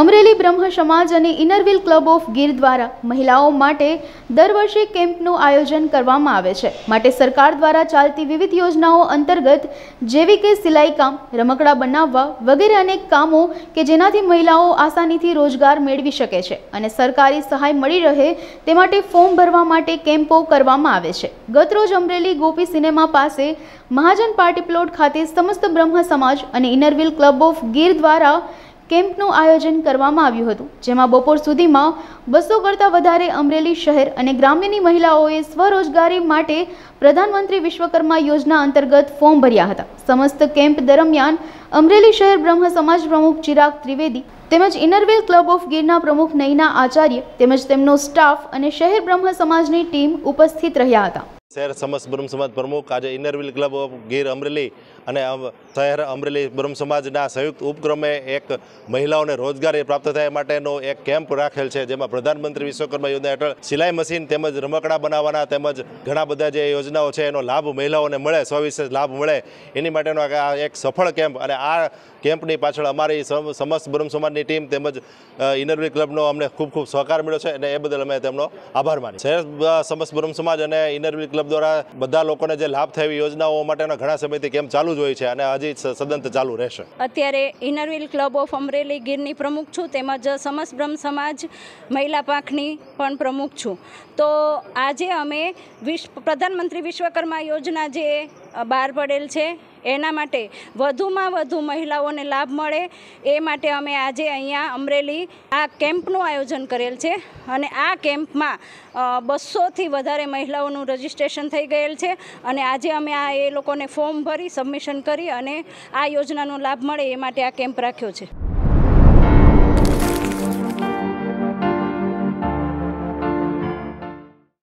અમરેલી બ્રહ્મ સમાજ અને ઇનરવિલ ક્લબ ઓફ ગીર દ્વારા મહિલાઓ માટે દર વર્ષે કેમ્પનું આયોજન કરવામાં આવે છે. માટે સરકાર દ્વારા ચાલતી વિવિધ યોજનાઓ અંતર્ગત જેવી કે સિલાઈ કામ, રમકડા બનાવવા વગેરે અનેક કામો કે જેનાથી મહિલાઓ આસાનીથી રોજગાર મેળવી શકે છે અને સરકારી સહાય મળી રહે તે માટે ફોર્મ ભરવા માટે કેમ્પો કરવામાં આવે છે. ગતરોજ અમરેલી ગોપી સિનેમા પાસે મહાજન પાર્ટી પ્લોટ ખાતે સમસ્ત બ્રહ્મ સમાજ અને ઇનરવિલ ક્લબ ઓફ ગીર દ્વારા કેમ્પનું આયોજન કરવામાં આવ્યું હતું, જેમાં બપોર સુધીમાં બસો કરતાં વધારે અમરેલી શહેર અને ગ્રામ્યની મહિલાઓએ સ્વરોજગારી માટે પ્રધાનમંત્રી વિશ્વકર્મા યોજના અંતર્ગત ફોર્મ ભર્યા હતા. સમસ્ત કેમ્પ દરમિયાન અમરેલી શહેર બ્રહ્મ સમાજ પ્રમુખ ચિરાગ ત્રિવેદી તેમજ ઇનરવેલ ક્લબ ઓફ ગીરના પ્રમુખ નૈના આચાર્ય તેમજ તેમનો સ્ટાફ અને શહેર બ્રહ્મ સમાજની ટીમ ઉપસ્થિત રહ્યા હતા. શહેર સમસ્ત બ્રહ્મ સમાજ પ્રમુખ આજે Inner Wheel club of Gir Amreli અને શહેર અમરેલી બ્રહ્મ સમાજના સંયુક્ત ઉપક્રમે એક મહિલાઓને રોજગારી પ્રાપ્ત થાય માટેનો એક કેમ્પ રાખેલ છે, જેમાં પ્રધાનમંત્રી વિશ્વકર્મા યોજના હેઠળ સિલાઈ મશીન તેમજ રમકડા બનાવવાના તેમજ ઘણા બધા જે યોજનાઓ છે, એનો લાભ મહિલાઓને મળે સવિશેષ લાભ મળે. એની માટેનો આ એક સફળ કેમ્પ અને આ કેમ્પની પાછળ અમારી સમ- સમસ્ત બ્રહ્મ સમાજની ટીમ તેમજ ઇનરવિલ ઇનરવી ક્લબનો અમને ખૂબ ખૂબ સહકાર મળ્યો છે અને એ બદલ અમે તેમનો આભાર માની શહેર સમસ્ત બ્રહ્મ સમાજ અને ઇનરવી ક્લબ દ્વારા બધા લોકોને જે લાભ થાય એવી યોજનાઓ માટેના ઘણા સમયથી કેમ્પ ચાલુ જ હોય છે અને હજી સદંત ચાલુ રહેશે. અત્યારે ઇનરવિલ ક્લબ ઓફ અમરેલી ગીરની પ્રમુખ છું, તેમજ સમસ્ત બ્રહ્મ સમાજ મહિલા પાંખની પણ પ્રમુખ છું. તો આજે અમે વિશ્વ પ્રધાનમંત્રી વિશ્વકર્મા યોજના જે બહાર પડેલ છે એના માટે વધુમાં વધુ મહિલાઓને લાભ મળે. એ માટે અમે આજે અહીંયા અમરેલી આ કેમ્પનું આયોજન કરેલ છે અને આ કેમ્પમાં બસોથી વધારે મહિલાઓનું રજિસ્ટ્રેશન થઈ ગયેલ છે અને આજે અમે આ એ લોકોને ફોર્મ ભરી, સબમિશન કરી અને આ યોજનાનો લાભ મળે એ માટે આ કેમ્પ રાખ્યો છે.